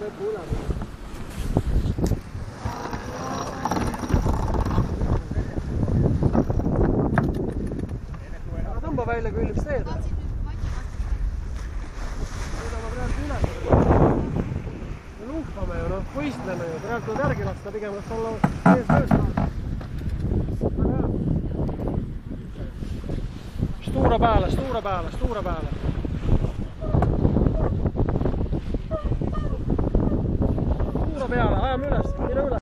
aga tõmba välja, kui ülib teed. sõidame praegu üle. me luhkame ju noh, võistleme ju, praegu tuleb järgi lasta, pigem las olla ees tööst. Stuura päälle, stuura päälle, stuura päälle. pegaba, vámonos, vámonos.